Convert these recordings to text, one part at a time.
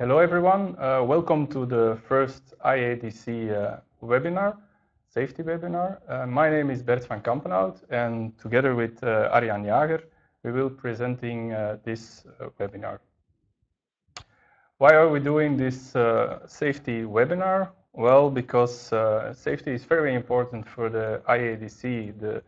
Hello everyone, uh, welcome to the first IADC uh, webinar, safety webinar. Uh, my name is Bert van Kampenhout and together with uh, Arjan Jager, we will be presenting uh, this uh, webinar. Why are we doing this safety webinar? Well, because safety is very important for the IADC, the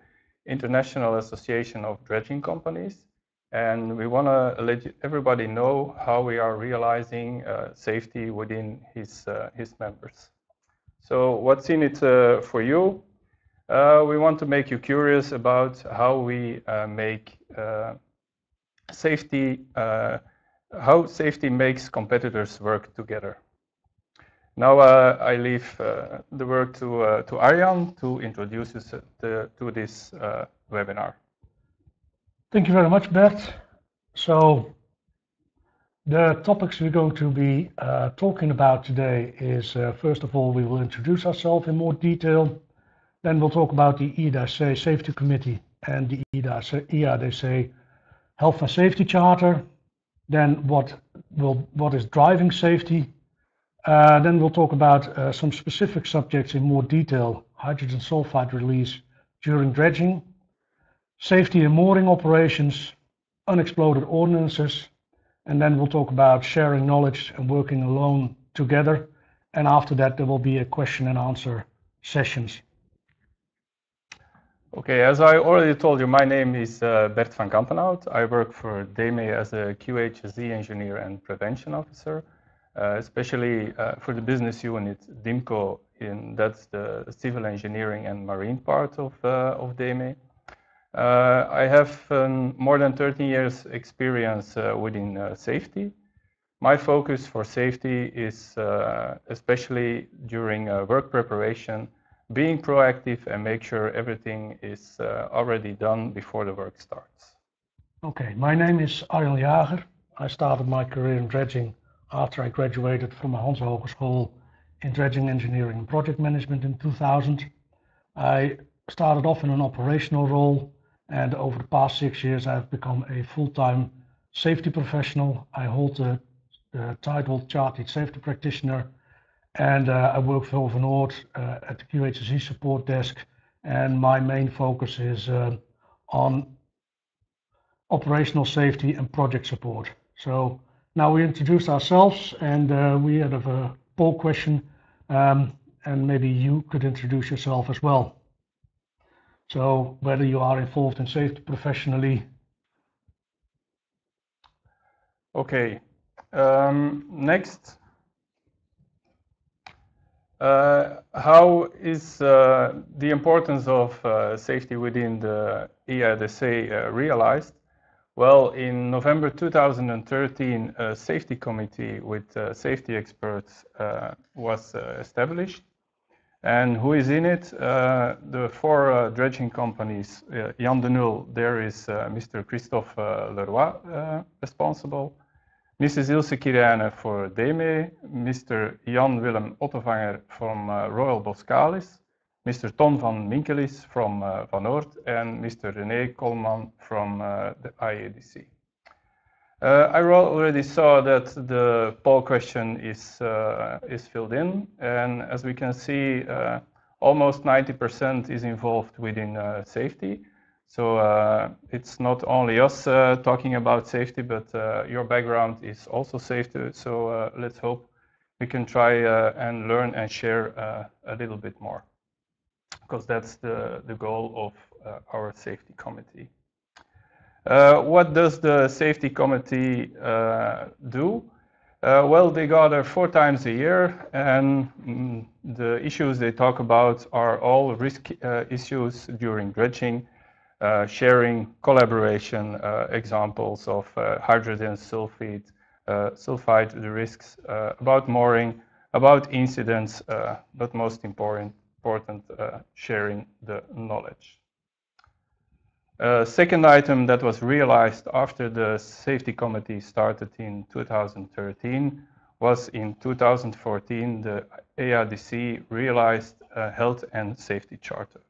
International Association of Dredging Companies and we want to let everybody know how we are realizing uh, safety within his, uh, his members. So what's in it uh, for you? Uh, we want to make you curious about how we uh, make uh, safety, how safety makes competitors work together. Now I leave the work to, to Arjan to introduce us to, to this webinar. Thank you very much, Bert. So the topics we're going to be uh, talking about today is, uh, first of all, we will introduce ourselves in more detail. Then we'll talk about the IADC Safety Committee and the IADC Health and Safety Charter. Then what will what is driving safety. Uh, then we'll talk about uh, some specific subjects in more detail. Hydrogen sulfide release during dredging, safety and mooring operations, unexploded ordnances, and then we'll talk about sharing knowledge and working alone together. And after that, there will be a question and answer sessions. Okay, as I already told you, my name is uh, Bert van Kampenhout. I work for DEME as a QHSE engineer and prevention officer, uh, especially uh, for the business unit DIMCO, in, that's the civil engineering and marine part of, uh, of DEME. Uh, I have um, more than 13 years experience uh, within uh, safety. My focus for safety is especially during work preparation, being proactive and make sure everything is already done before the work starts. Okay, my name is Arjan Jager. I started my career in dredging after I graduated from a Hanse Hogeschool in dredging engineering and project management in 2000. I started off in an operational role and over the past six years, I've become a full-time safety professional. I hold the, the title Chartered Safety Practitioner, and uh, I work for Van Oord uh, at the QHSE support desk. And my main focus is uh, on operational safety and project support. So now we introduced ourselves, and uh, we had a poll question, um, and maybe you could introduce yourself as well. So whether you are involved in safety professionally. Okay. Um, next. Uh, how is uh, the importance of uh, safety within the IADC uh, realized? Well, in November 2013, a safety committee with uh, safety experts uh, was established and who is in it? Uh, the four uh, dredging companies, uh, Jan de Nul, there is uh, Mr. Christophe uh, Leroy uh, responsible, Mrs. Ilse Kirijnen for DEME, Mr. Jan Willem Ottevanger from Royal Boskalis, Mr. Ton van Minkelis from Van Oord, and Mr. René Kolman from the IADC. Uh, I already saw that the poll question is, uh, is filled in, and as we can see, uh, almost 90% is involved within uh, safety. So uh, it's not only us uh, talking about safety, but your background is also safety. So let's hope we can try and learn and share a little bit more, because that's the, the goal of our safety committee. Uh, what does the safety committee uh, do? Uh, well, they gather four times a year, and mm, the issues they talk about are all risk issues during dredging, sharing, collaboration, examples of hydrogen sulfide, sulfide, the risks, about mooring, about incidents, but most important, important sharing the knowledge. A second item that was realized after the safety committee started in 2013 was in 2014 the IADC realized a health and safety charter.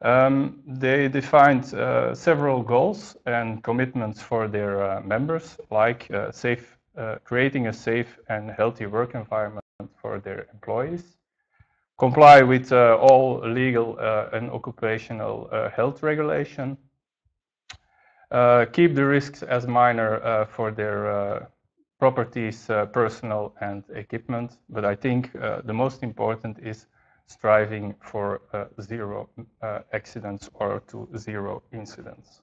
Um, they defined uh, several goals and commitments for their uh, members, like uh, safe uh, creating a safe and healthy work environment for their employees, comply with uh, all legal uh, and occupational uh, health regulation, uh, keep the risks as minor uh, for their uh, properties, personal and equipment. But I think the most important is striving for zero accidents or to zero incidents.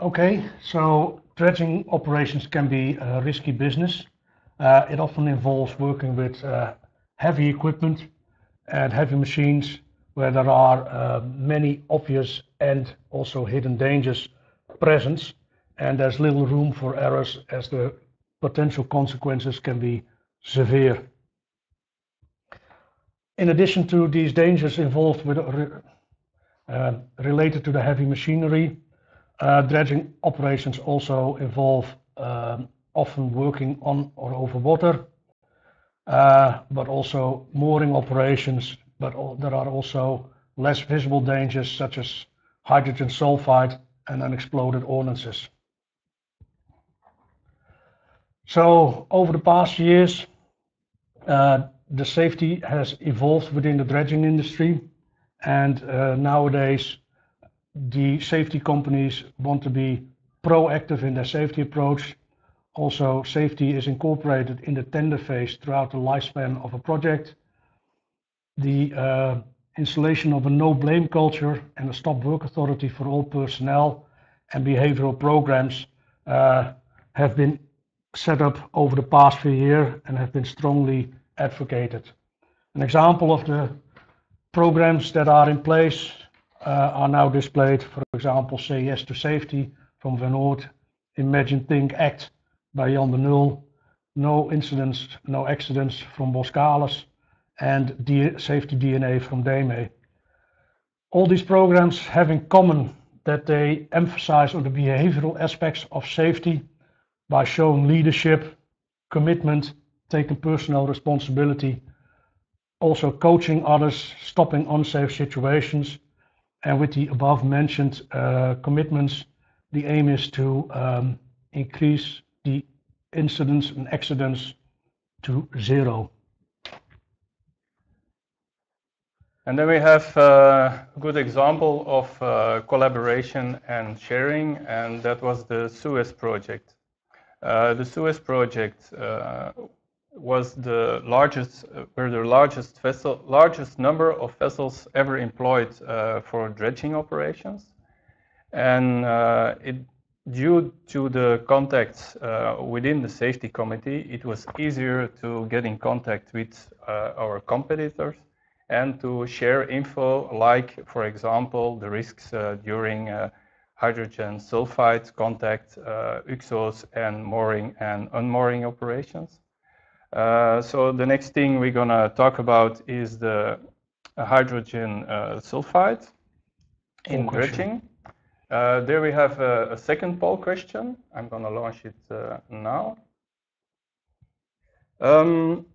Okay, so dredging operations can be a risky business. Uh, it often involves working with uh, heavy equipment and heavy machines where there are uh, many obvious and also hidden dangers present, and there's little room for errors as the potential consequences can be severe. In addition to these dangers involved with uh, related to the heavy machinery, uh, dredging operations also involve um, often working on or over water, uh, but also mooring operations. But there are also less visible dangers such as hydrogen sulfide and unexploded ordnances. So over the past years, uh, the safety has evolved within the dredging industry, and uh, nowadays the safety companies want to be proactive in their safety approach. Also, safety is incorporated in the tender phase throughout the lifespan of a project. The uh, installation of a no blame culture and a stop work authority for all personnel and behavioral programs uh, have been set up over the past few years and have been strongly advocated. An example of the programs that are in place Uh, are now displayed. For example, Say Yes to Safety from Van Oord, Imagine Think Act by Jan de Nul, No Incidents, No Accidents from Boskalis, and D Safety DNA from DEME. All these programs have in common that they emphasize on the behavioral aspects of safety by showing leadership, commitment, taking personal responsibility, also coaching others, stopping unsafe situations, with the above mentioned uh, commitments, the aim is to um, increase the incidents and accidents to zero. And then we have uh, a good example of uh, collaboration and sharing, and that was the Suez project. The Suez project was the largest, uh, were the largest vessel, largest number of vessels ever employed uh, for dredging operations, and uh, it, due to the contacts uh, within the safety committee, it was easier to get in contact with uh, our competitors and to share info, like, for example, the risks uh, during hydrogen sulfide contact, UXOs, and mooring and unmooring operations. Uh, so the next thing we're going to talk about is the hydrogen uh, sulfide in dredging. Uh, there we have a, a, second poll question. I'm going to launch it uh, now. Um,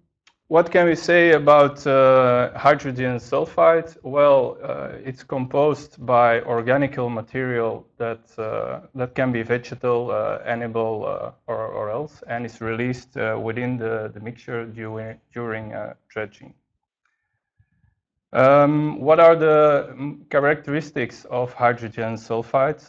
what can we say about uh, hydrogen sulfide? Well, uh, it's composed by organical material that uh, that can be vegetal, uh, animal, uh, or, or, else, and is released uh, within the, the mixture during, during dredging. Um, what are the mm, characteristics of hydrogen sulfide?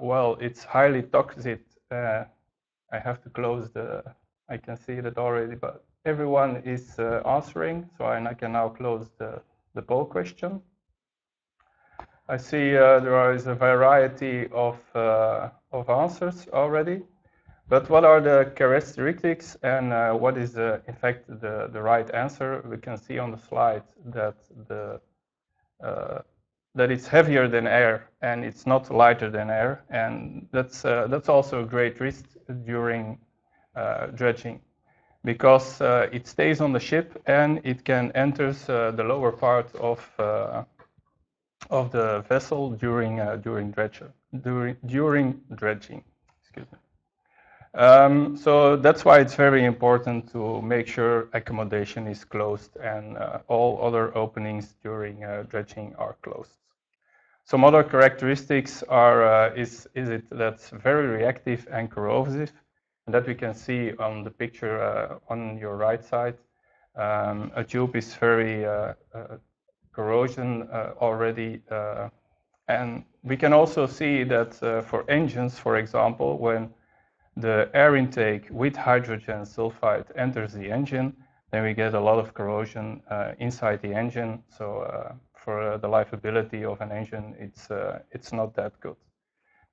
well, it's highly toxic. I have to close the, I can see that already, but everyone is uh, answering, so I can now close the, the poll question. I see uh, there is a variety of, uh, of answers already, but what are the characteristics and uh, what is uh, in fact the, the right answer? We can see on the slide that the uh, that it's heavier than air and it's not lighter than air, and that's that's also a great risk during dredging because uh, it stays on the ship and it can enter uh, the lower part of uh, of the vessel during uh, during dredger during during dredging. Excuse me. Um, so that's why it's very important to make sure accommodation is closed and uh, all other openings during uh, dredging are closed. Some other characteristics are uh, is is it that's very reactive and corrosive, and that we can see on the picture uh, on your right side. Um, a tube is very uh, uh corrosion uh, already, uh, and we can also see that for engines, for example, when the air intake with hydrogen sulfide enters the engine, then we get a lot of corrosion inside the engine. So for uh, the livability of an engine, it's, uh, it's not that good.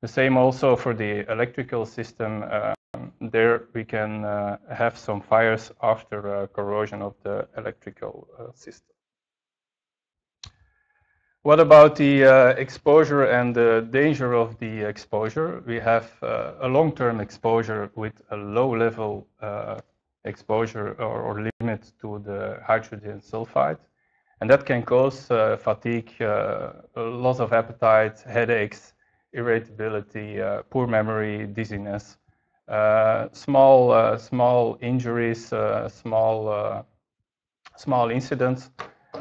The same also for the electrical system. Um, there we can uh, have some fires after corrosion of the electrical system. What about the uh, exposure and the danger of the exposure? We have uh, a long-term exposure with a low-level uh, exposure or, or, limit to the hydrogen sulfide. And that can cause uh, fatigue, uh, loss of appetite, headaches, irritability, uh, poor memory, dizziness, uh, small, uh, small injuries, uh, small, small incidents.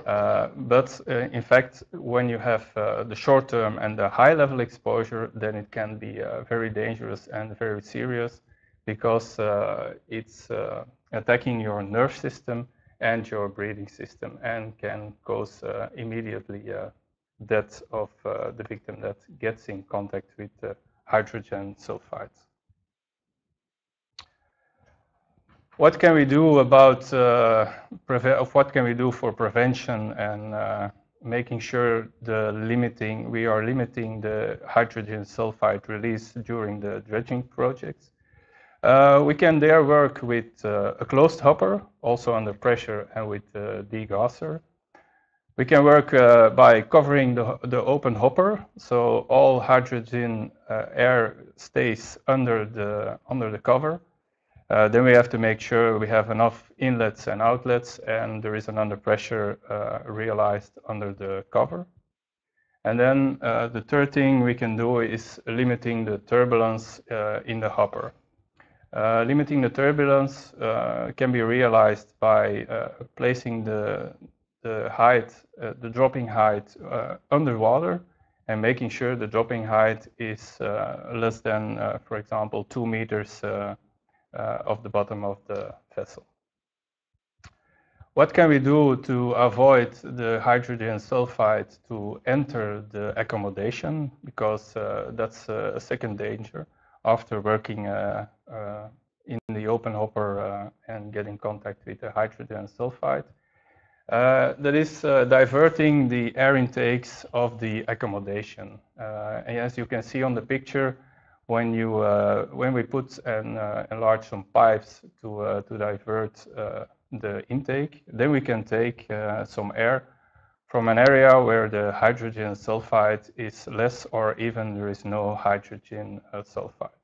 but in fact, when you have the short term and the high level exposure, then it can be very dangerous and very serious because it's attacking your nerve system and your breathing system and can cause uh, immediately uh, death of uh, the victim that gets in contact with hydrogen sulfides. What can we do about uh, what can we do for prevention and uh, making sure the limiting we are limiting the hydrogen sulfide release during the dredging projects? Uh, we can there work with uh, a closed hopper, also under pressure, and with a degasser. We can work uh, by covering the, the open hopper, so all hydrogen uh, air stays under the, under the cover. Uh, then we have to make sure we have enough inlets and outlets, and there is an under pressure uh, realized under the cover. And then the third thing we can do is limiting the turbulence in the hopper. Uh, limiting the turbulence uh, can be realized by uh, placing the, the height, uh, the dropping height uh, underwater and making sure the dropping height is uh, less than, for example, two meters of the bottom of the vessel. What can we do to avoid the hydrogen sulfide to enter the accommodation? Because that's a second danger after working uh, uh, in the open hopper uh, and getting contact with the hydrogen sulfide. Uh, that is uh, diverting the air intakes of the accommodation. Uh, and as you can see on the picture, when you when we put and enlarge some pipes to to divert the intake, then we can take some air from an area where the hydrogen sulfide is less or even there is no hydrogen uh, sulfide.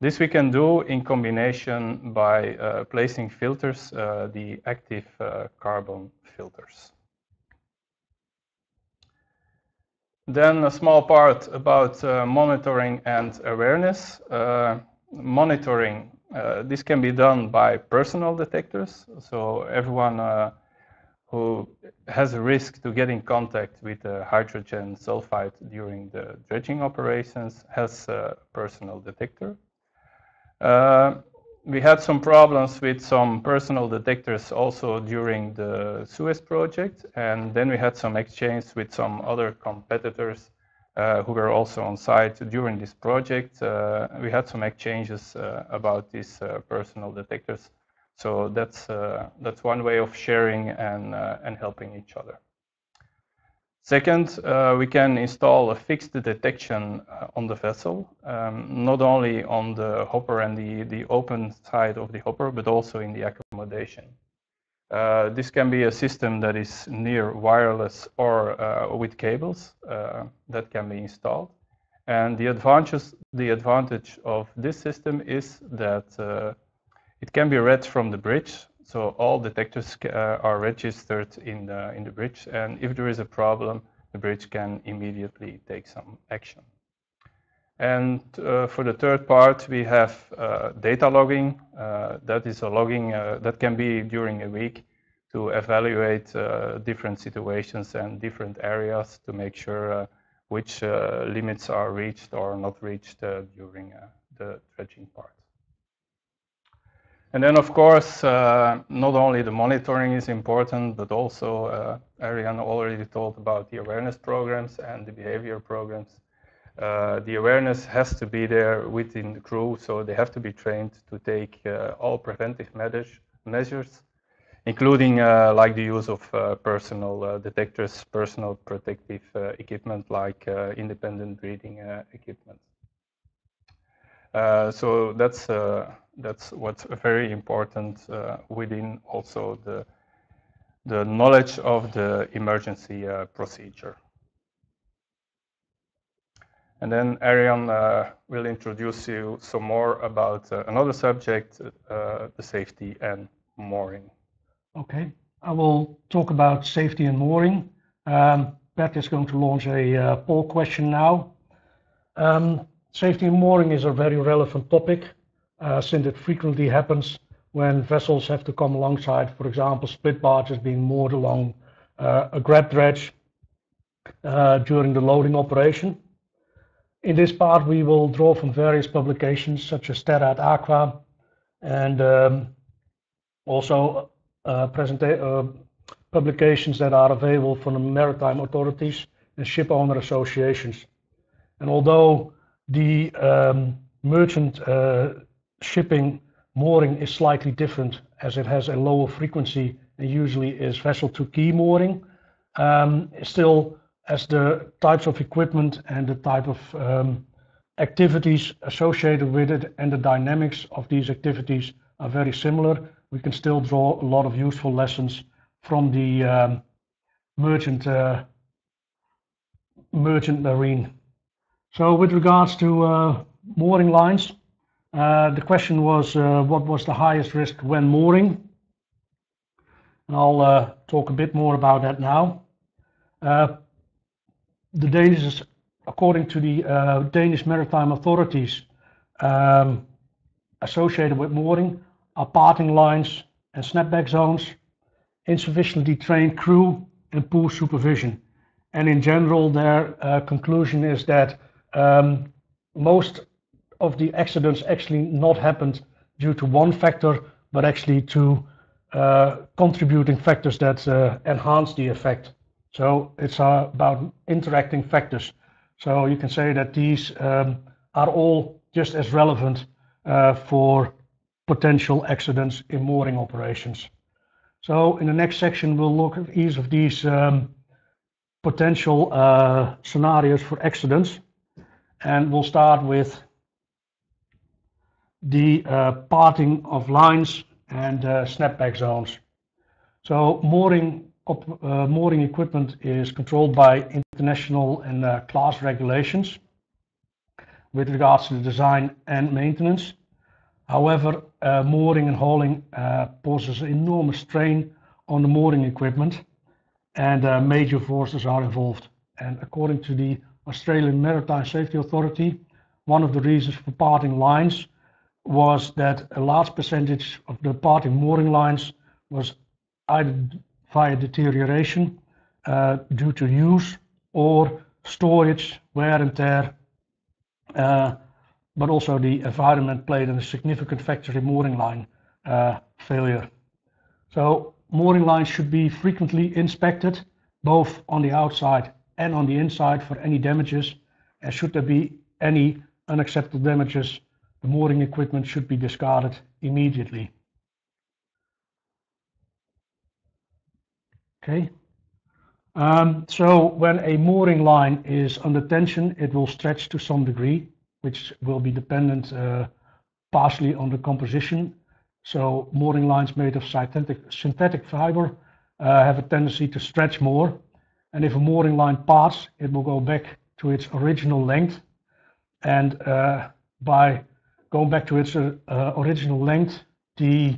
This we can do in combination by uh, placing filters, uh, the active uh, carbon filters. Then a small part about uh, monitoring and awareness. Uh, monitoring, this can be done by personal detectors. So everyone who has a risk to get in contact with the hydrogen sulfide during the dredging operations has a personal detector. We had some problems with some personal detectors also during the Suez project, and then we had some exchange with some other competitors uh, who were also on site during this project. Uh, we had some exchanges uh, about these uh, personal detectors so that's, uh, that's one way of sharing and, uh, and helping each other. Second, uh, we can install a fixed detection uh, on the vessel, um, not only on the hopper and the, the open side of the hopper, but also in the accommodation. Uh, this can be a system that is near wireless or uh, with cables that can be installed. And the advantage, the advantage of this system is that it can be read from the bridge, so all detectors uh, are registered in the, in the bridge, and if there is a problem, the bridge can immediately take some action. And uh, for the third part, we have uh, data logging. Uh, that is a logging uh, that can be during a week to evaluate uh, different situations and different areas to make sure which limits are reached or not reached during the dredging part. And then, of course, uh, not only the monitoring is important, but also uh, Arjan already told about the awareness programs and the behavior programs. Uh, the awareness has to be there within the crew, so they have to be trained to take uh, all preventive measures, measures including uh, like the use of uh, personal detectors, personal protective equipment like independent breathing equipment. So that's that's what's very important uh, within also the the knowledge of the emergency uh, procedure. And then Arjan uh, will introduce you some more about uh, another subject, uh, the safety and mooring. Okay, I will talk about safety and mooring. Um, Bert is going to launch a uh, poll question now. Um, safety mooring is a very relevant topic uh, since it frequently happens when vessels have to come alongside, for example, split barges being moored along uh, a grab dredge uh, during the loading operation. In this part, we will draw from various publications such as Terra Aqua and um, also uh, uh, publications that are available from the maritime authorities and ship owner associations. And although the um, merchant uh, shipping mooring is slightly different as it has a lower frequency and usually is vessel to quay mooring. Um, still, as the types of equipment and the type of um, activities associated with it and the dynamics of these activities are very similar, we can still draw a lot of useful lessons from the um, merchant uh, merchant marine. So with regards to uh, mooring lines, uh, the question was, uh, what was the highest risk when mooring? And I'll talk a bit more about that now. The Danish, according to the Danish maritime authorities, um, associated with mooring are parting lines and snapback zones, insufficiently trained crew, and poor supervision. And in general, their uh, conclusion is that most of the accidents actually not happened due to one factor, but actually to uh, contributing factors that uh, enhance the effect. So it's about interacting factors. So you can say that these um, are all just as relevant uh, for potential accidents in mooring operations. So in the next section, we'll look at each of these um, potential uh, scenarios for accidents. And we'll start with the uh, parting of lines and uh, snapback zones. So mooring, op, uh, mooring equipment is controlled by international and uh, class regulations with regards to the design and maintenance. However, uh, mooring and hauling uh, poses enormous strain on the mooring equipment and major forces are involved. And according to the Australian Maritime Safety Authority, one of the reasons for parting lines was that a large percentage of the parting mooring lines was either via deterioration uh, due to use or storage, wear and tear, uh, but also the environment played a significant factor in mooring line uh, failure. So mooring lines should be frequently inspected, both on the outside and on the inside for any damages, and should there be any unacceptable damages, the mooring equipment should be discarded immediately. Okay. Um, so when a mooring line is under tension, it will stretch to some degree, which will be dependent uh, partially on the composition. So mooring lines made of synthetic, synthetic fiber uh, have a tendency to stretch more. And if a mooring line parts, it will go back to its original length. And uh, by going back to its uh, uh, original length, the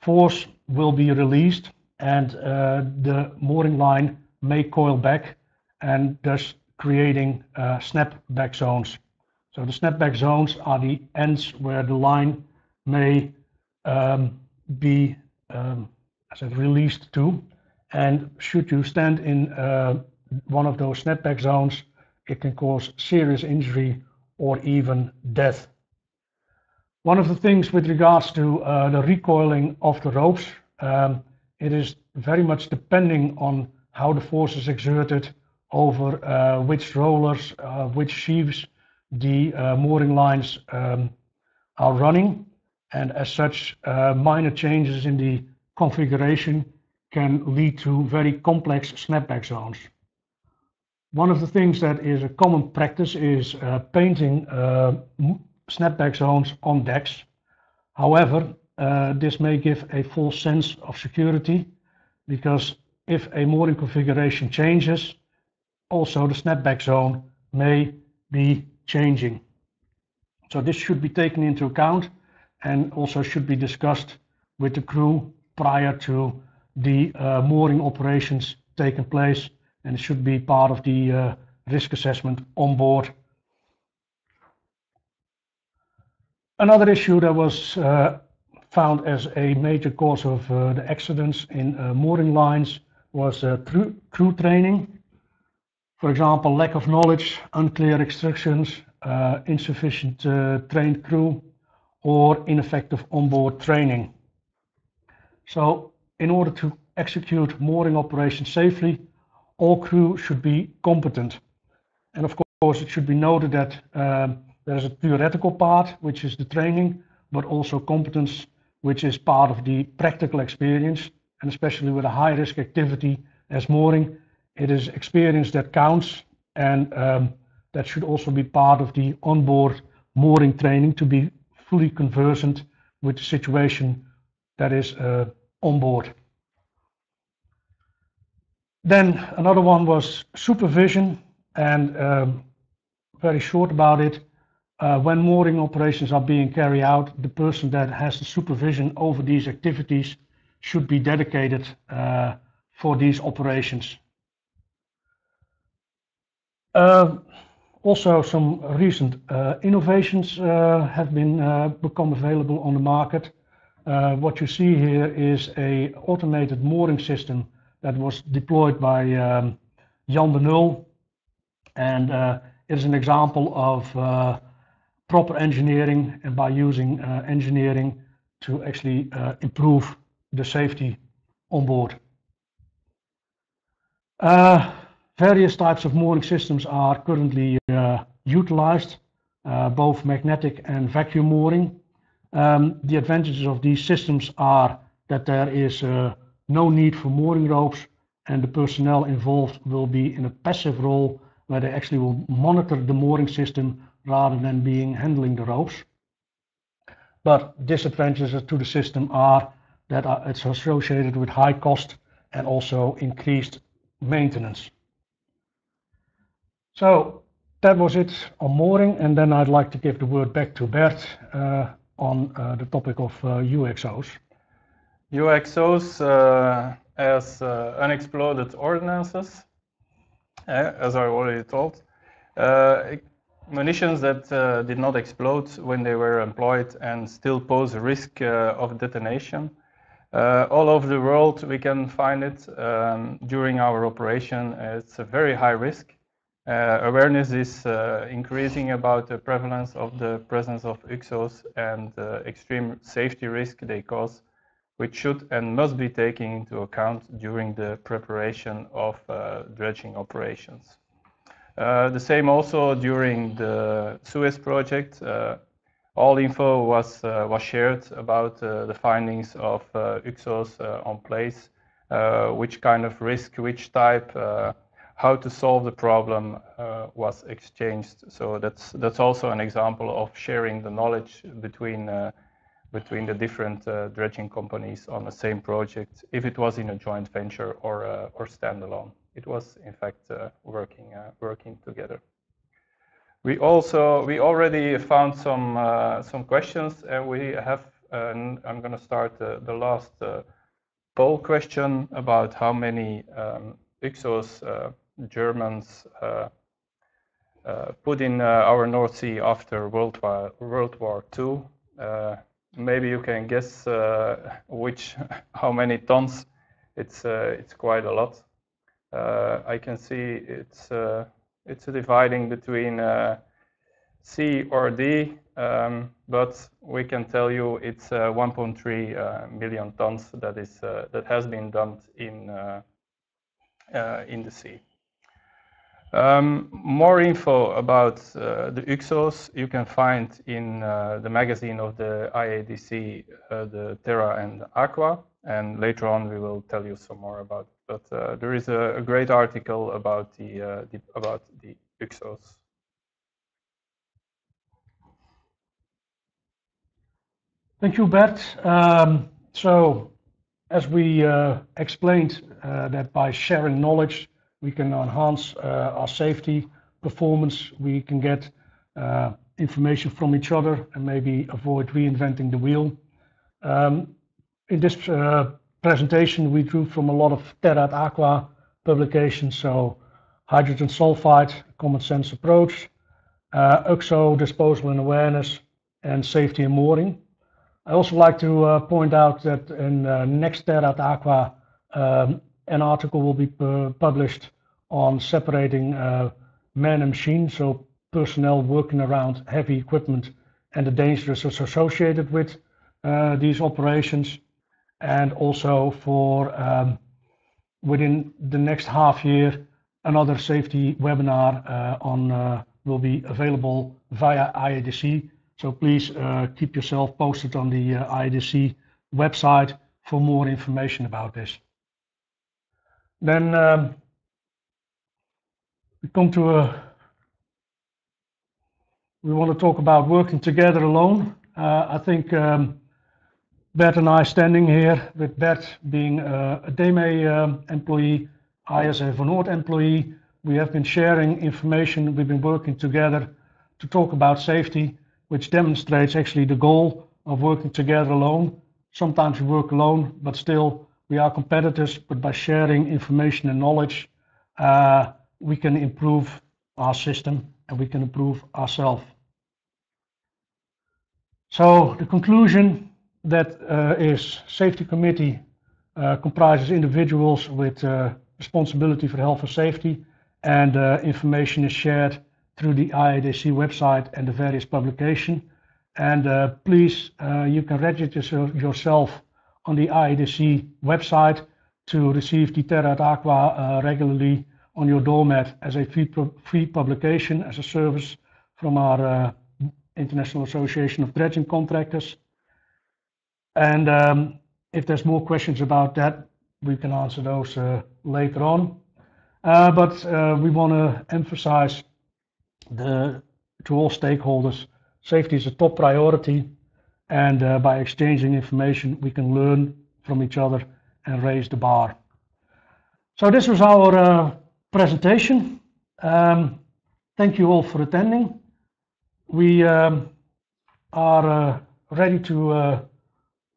force will be released and uh, the mooring line may coil back and thus creating uh, snapback zones. So the snapback zones are the ends where the line may um, be um, said, released to. And should you stand in uh, one of those snapback zones, it can cause serious injury or even death. One of the things with regards to uh, the recoiling of the ropes, um, it is very much depending on how the force is exerted over uh, which rollers, uh, which sheaves the uh, mooring lines um, are running. And as such, uh, minor changes in the configuration can lead to very complex snapback zones. One of the things that is a common practice is uh, painting uh, snapback zones on decks. However, uh, this may give a false sense of security because if a mooring configuration changes, also the snapback zone may be changing. So this should be taken into account and also should be discussed with the crew prior to the uh, mooring operations taking place and it should be part of the uh, risk assessment on board. Another issue that was uh, found as a major cause of the accidents in mooring lines was crew training. For example, lack of knowledge, unclear instructions, insufficient trained crew, or ineffective onboard training. So in order to execute mooring operations safely, all crew should be competent. And of course, it should be noted that um, there is a theoretical part, which is the training, but also competence, which is part of the practical experience. And especially with a high risk activity as mooring, it is experience that counts. And um, that should also be part of the onboard mooring training to be fully conversant with the situation that is uh, on board. Then another one was supervision, and um, very short about it. Uh, when mooring operations are being carried out, the person that has the supervision over these activities should be dedicated uh, for these operations. Uh, also, some recent uh, innovations uh, have been uh, become available on the market. What you see here is a automated mooring system that was deployed by um, Jan de Nul. And uh, it is an example of uh, proper engineering and by using uh, engineering to actually uh, improve the safety on board. Uh, various types of mooring systems are currently uh, utilized, both magnetic and vacuum mooring. Um, the advantages of these systems are that there is no need for mooring ropes, and the personnel involved will be in a passive role where they actually will monitor the mooring system rather than being handling the ropes. But disadvantages to the system are that it's associated with high cost and also increased maintenance. So that was it on mooring, and then I'd like to give the word back to Bert uh, on uh, the topic of uh, UXOs. UXOs uh, as uh, unexploded ordnances, uh, as I already told. Uh, munitions that uh, did not explode when they were employed and still pose a risk uh, of detonation. all over the world, we can find it um, during our operation. It's a very high risk. Awareness is increasing about the prevalence of the presence of UXOs and extreme safety risk they cause which should and must be taken into account during the preparation of uh, dredging operations. Uh, the same also during the Suez project. Uh, all info was, uh, was shared about uh, the findings of uh, UXOs on place, which kind of risk, which type, how to solve the problem was exchanged. So that's, that's also an example of sharing the knowledge between between the different uh, dredging companies on the same project, if it was in a joint venture or, uh, or standalone. It was, in fact, uh, working, uh, working together. We also, we already found some, uh, some questions and we have, I'm going to start the last uh, poll question about how many um, UXOs Germans put in our North Sea after World War, World War II maybe you can guess uh, which how many tons. It's uh, it's quite a lot. Uh, I can see it's it's a dividing between uh, C or D, um, but we can tell you it's uh, 1.3 uh, million tons that is uh, that has been dumped in uh, in the sea. Um, more info about uh, the UXOs you can find in uh, the magazine of the IADC, uh, the Terra and Aqua, and later on we will tell you some more about it. But there is a, a, great article about the, the about the UXOs. Thank you, Bert. Um, so, as we uh, explained, uh, that by sharing knowledge, we can enhance uh, our safety performance. We can get uh, information from each other and maybe avoid reinventing the wheel. Um, in this uh, presentation, we drew from a lot of Terra Aqua publications, so hydrogen sulfide, common sense approach, UXO, disposal and awareness, and safety and mooring. I also like to point out that in next Terra Aqua, um, an article will be published on separating uh, man and machine, so personnel working around heavy equipment and the dangers associated with uh, these operations, and also for um, within the next half year, another safety webinar uh, on will be available via IADC. So please keep yourself posted on the IADC website for more information about this. Then um, we come to a we want to talk about working together alone. Uh, I think um, Bert and I standing here, with Bert being uh, a DEME um, employee, I as a Van Oord employee, we have been sharing information, we've been working together to talk about safety, which demonstrates actually the goal of working together alone. Sometimes we work alone, but still we are competitors, but by sharing information and knowledge, uh, we can improve our system and we can improve ourselves. So the conclusion that uh, is safety committee uh, comprises individuals with uh, responsibility for health and safety and uh, information is shared through the IADC website and the various publication. And uh, please, uh, you can register yourself on the IADC website to receive the Terra Aqua regularly on your doormat as a free, free publication, as a service from our uh, International Association of Dredging Contractors. And um, if there's more questions about that, we can answer those uh, later on. Uh, but uh, we want to emphasize the, to all stakeholders, safety is a top priority. And uh, by exchanging information, we can learn from each other and raise the bar. So this was our uh, presentation. Um, thank you all for attending. We um, are uh, ready to uh,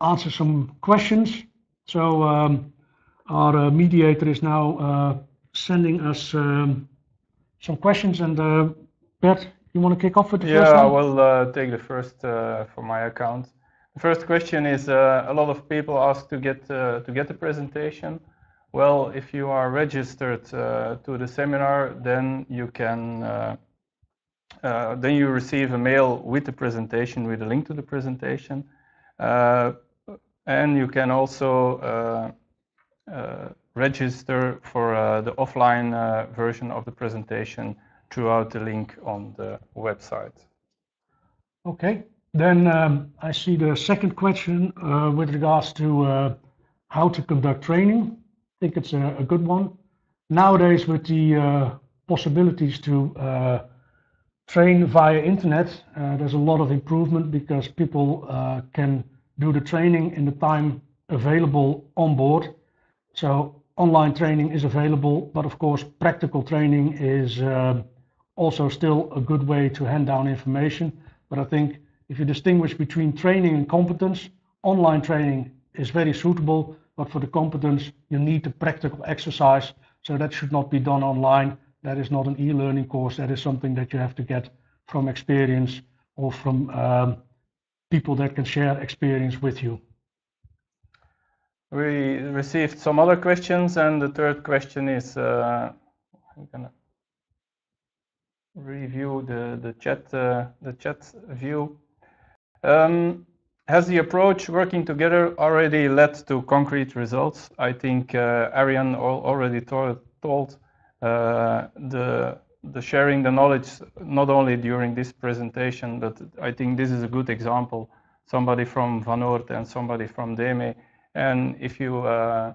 answer some questions. So um, our uh, mediator is now uh, sending us um, some questions. And uh, Bert, you want to kick off with the yeah, first one? Yeah, I will uh, take the first for my account. The first question is a lot of people ask to get to get the presentation. Well, if you are registered uh, to the seminar, then you can uh, uh, then you receive a mail with the presentation, with a link to the presentation, uh, and you can also uh, uh, register for the offline version of the presentation throughout the link on the website. Okay, then um, I see the second question with regards to how to conduct training think it's a, a good one. Nowadays, with the uh, possibilities to uh, train via internet, uh, there's a lot of improvement because people uh, can do the training in the time available on board. So online training is available, but of course, practical training is uh, also still a good way to hand down information. But I think if you distinguish between training and competence, online training is very suitable but for the competence, you need the practical exercise. So that should not be done online. That is not an e-learning course. That is something that you have to get from experience or from um, people that can share experience with you. We received some other questions, and the third question is uh, I'm gonna... review the the chat uh, the chat view. Um, has the approach working together already led to concrete results? I think uh, Arjan already told, told uh, the the sharing the knowledge not only during this presentation, but I think this is a good example. Somebody from Van Oord and somebody from DEME. And if you uh,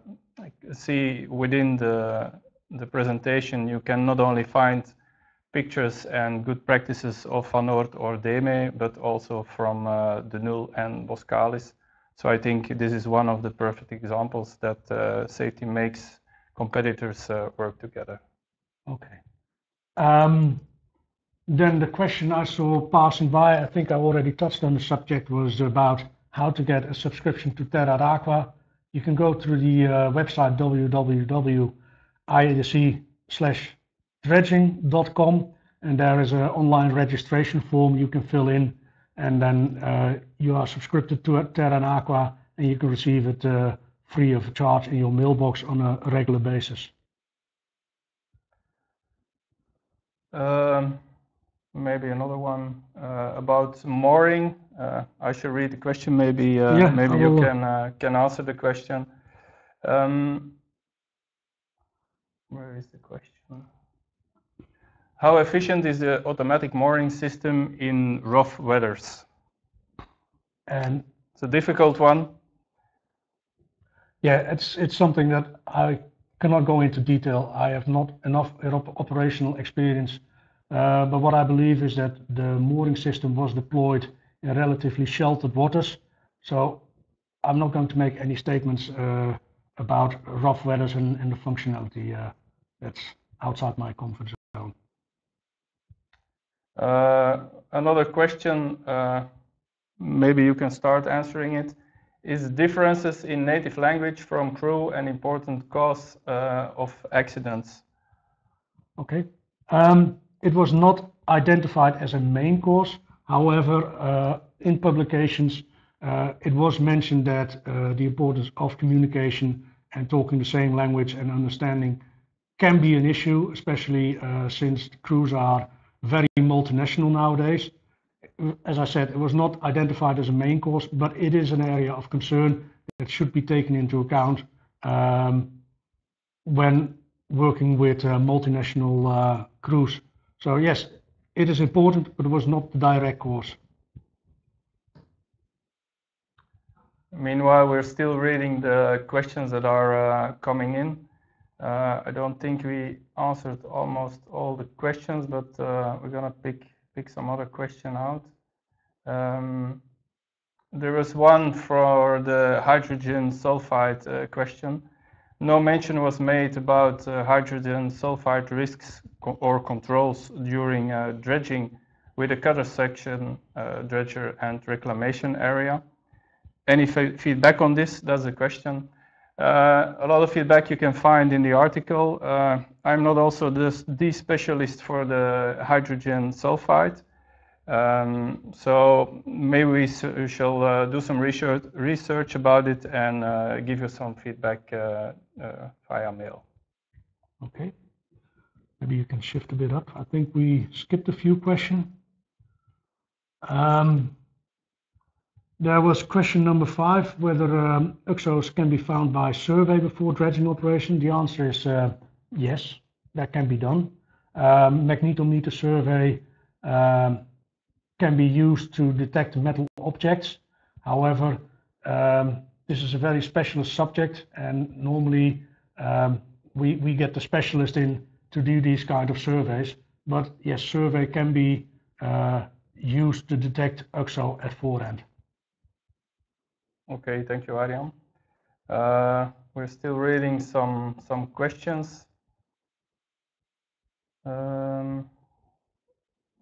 see within the, the presentation, you can not only find pictures and good practices of Van Oord or DEME, but also from uh, De Nul and Boskalis. So I think this is one of the perfect examples that uh, safety makes competitors uh, work together. Okay. Um, then the question I saw passing by, I think I already touched on the subject, was about how to get a subscription to Terra Aqua. You can go through the uh, website www.iadc slash dredging.com and there is an online registration form you can fill in and then uh, you are subscribed to Terra Aqua and you can receive it uh, free of charge in your mailbox on a regular basis. Um, maybe another one uh, about mooring. Uh, I should read the question. Maybe uh, yeah, maybe you can uh, can answer the question. Um, where is the question? How efficient is the automatic mooring system in rough weathers? And it's a difficult one. Yeah, it's it's something that I cannot go into detail. I have not enough operational experience. Uh, but what I believe is that the mooring system was deployed in relatively sheltered waters. So I'm not going to make any statements uh, about rough weathers and, and the functionality. Uh, that's outside my comfort zone. Uh, another question, uh, maybe you can start answering it is differences in native language from crew an important cause uh, of accidents? Okay. Um, it was not identified as a main cause. However, in publications, uh, it was mentioned that uh, the importance of communication and talking the same language and understanding can be an issue, especially uh, since crews are very multinational nowadays as I said, it was not identified as a main cause, but it is an area of concern that should be taken into account um, when working with uh, multinational uh, crews. So yes, it is important, but it was not the direct cause. Meanwhile, we're still reading the questions that are uh, coming in. Uh, I don't think we answered almost all the questions, but uh, we're gonna pick pick some other question out. Um, there was one for the hydrogen sulfide uh, question. No mention was made about uh, hydrogen sulfide risks co or controls during uh, dredging with a cutter suction, uh, dredger and reclamation area. Any feedback on this? That's the question. Uh, a lot of feedback you can find in the article. Uh, I'm not also the, the specialist for the hydrogen sulfide. Um, so maybe we shall uh, do some research, research about it and uh, give you some feedback uh, via mail. Okay. Maybe you can shift a bit up. I think we skipped a few questions. Um, there was question number five, whether um, UXOs can be found by survey before dredging operation. The answer is uh, yes, that can be done. Um, magnetometer survey um, can be used to detect metal objects. However, um, this is a very specialist subject and normally um, we, we get the specialist in to do these kind of surveys. But yes, survey can be uh, used to detect UXO at forehand. Okay, thank you, Arjan. Uh, we're still reading some some questions. Um,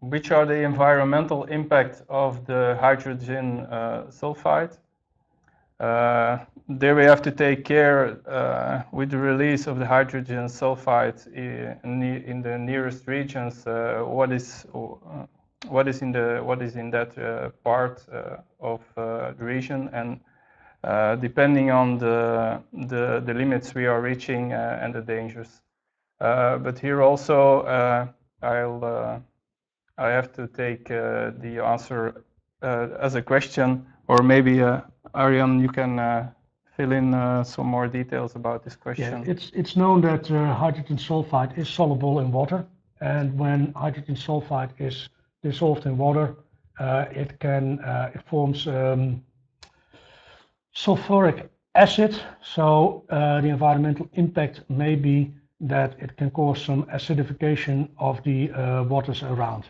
which are the environmental impact of the hydrogen uh, sulfide. Uh, there we have to take care uh, with the release of the hydrogen sulfide in, in the nearest regions. Uh, what is uh, what is in the what is in that uh, part of the region, and depending on the, the, the limits we are reaching and the dangers. but here also, I'll I have to take uh, the answer uh, as a question, or maybe uh, Arjan, you can uh, fill in uh, some more details about this question. Yeah, it's, it's known that uh, hydrogen sulfide is soluble in water, and when hydrogen sulfide is dissolved in water, uh, it can it forms um, sulfuric acid. So the environmental impact may be that it can cause some acidification of the waters around.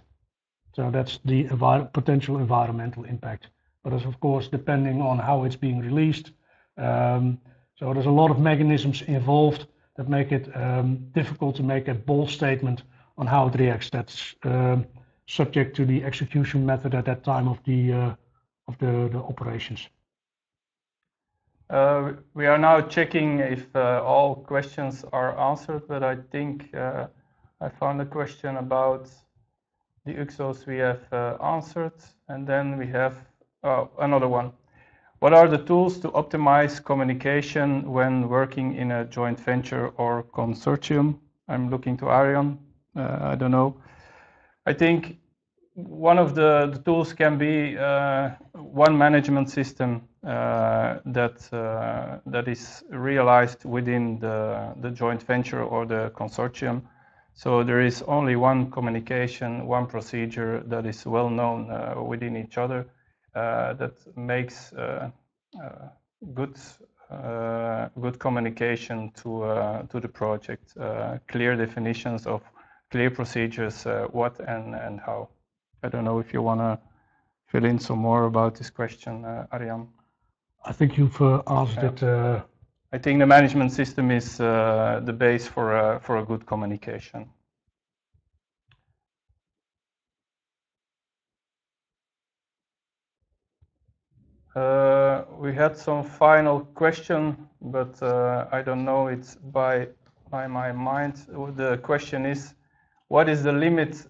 So that's the envir potential environmental impact. But it's of course depending on how it's being released. Um, so there's a lot of mechanisms involved that make it um, difficult to make a bold statement on how it reacts. That's um, subject to the execution method at that time of the uh, of the, the operations. Uh, we are now checking if uh, all questions are answered, but I think uh, I found a question about the UXOs we have uh, answered, and then we have uh, another one. What are the tools to optimize communication when working in a joint venture or consortium? I'm looking to Arjan. Uh, I don't know. I think one of the, the tools can be uh, one management system uh, that uh, that is realized within the, the joint venture or the consortium so there is only one communication, one procedure that is well known uh, within each other uh, that makes uh, good good communication to to the project, clear definitions of clear procedures, what and and how. I don't know if you want to fill in some more about this question, Arjan. I think you've answered yeah. it I think the management system is uh, the base for a, for a good communication. Uh, we had some final question, but uh, I don't know it's by by my mind. The question is, what is the limit?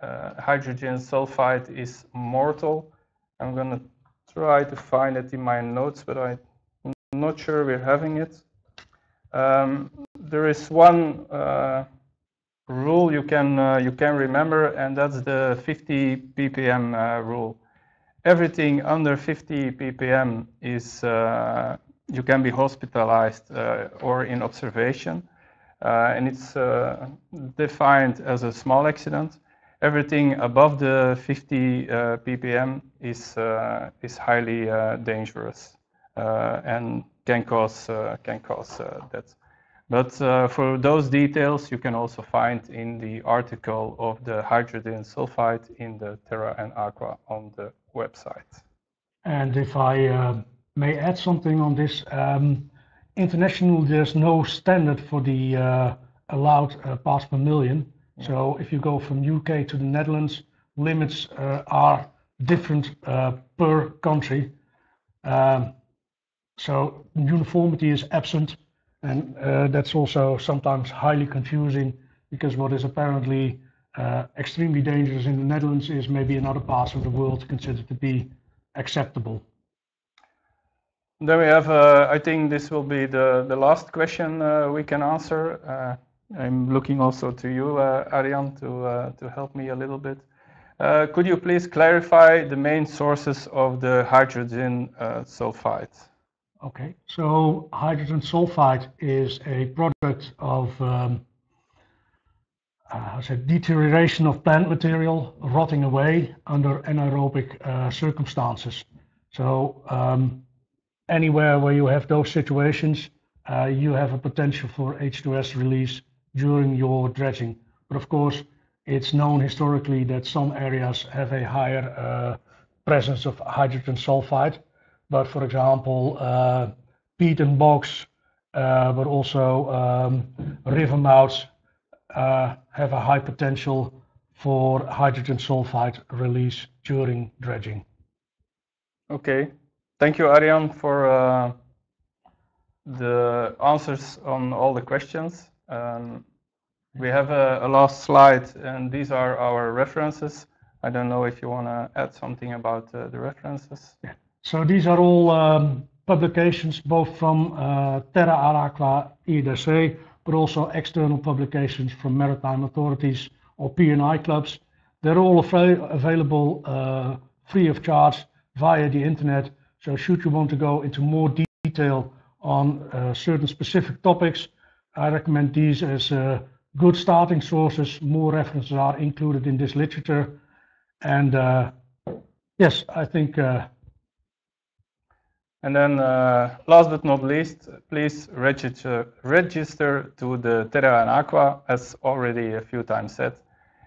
Uh, hydrogen sulfide is mortal. I'm gonna try to find it in my notes, but I'm not sure we're having it. Um, there is one uh, rule you can uh, you can remember, and that's the 50 ppm uh, rule. Everything under 50 ppm is uh, you can be hospitalized uh, or in observation, uh, and it's defined as a small accident. Everything above the 50 ppm is is highly dangerous. Uh, and can cause uh, can cause uh, death. But for those details, you can also find in the article of the hydrogen sulfide in the Terra and Aqua on the website. And if I uh, may add something on this, um, internationally there's no standard for the uh, allowed uh, parts per million. Yeah. So if you go from UK to the Netherlands, limits are different per country. Um, so uniformity is absent, and uh, that's also sometimes highly confusing because what is apparently uh, extremely dangerous in the Netherlands is maybe in other parts of the world considered to be acceptable. Then we have, uh, I think this will be the, the last question uh, we can answer. Uh, I'm looking also to you, uh, to, to help me a little bit. could you please clarify the main sources of the hydrogen sulfide? Okay, so hydrogen sulfide is a product of um, uh, say deterioration of plant material rotting away under anaerobic uh, circumstances. So um, anywhere where you have those situations, uh, you have a potential for H2S release during your dredging. But of course, it's known historically that some areas have a higher uh, presence of hydrogen sulfide but for example, uh, peat and bogs, uh, but also um, river mouths uh, have a high potential for hydrogen sulfide release during dredging. Okay, thank you, Arjan, for uh, the answers on all the questions. Um, we have a, a, last slide, and these are our references. I don't know if you want to add something about uh, the references. Yeah. So these are all um, publications both from uh, Terra Araqua IADC, but also external publications from maritime authorities or P&I clubs They're all ava- available uh, free of charge via the internet. So should you want to go into more detail on uh, certain specific topics, I recommend these as uh, good starting sources. More references are included in this literature. And uh, yes, I think uh, And then, uh, last but not least, please register, register to the Terra and Aqua, as already a few times said.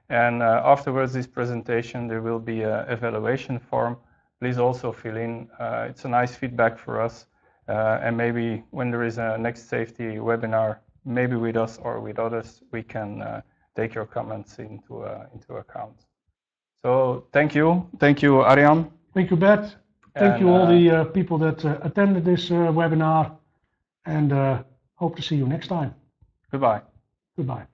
And uh, afterwards this presentation, there will be an evaluation form. Please also fill in. It's a nice feedback for us. Uh, and maybe when there is a next safety webinar, maybe with us or with others, we can uh, take your comments into, uh, into account. So thank you. Thank you, Arjan. thank you, Bert. Thank And, you all uh, the uh, people that uh, attended this uh, webinar and uh, hope to see you next time. Goodbye. Goodbye.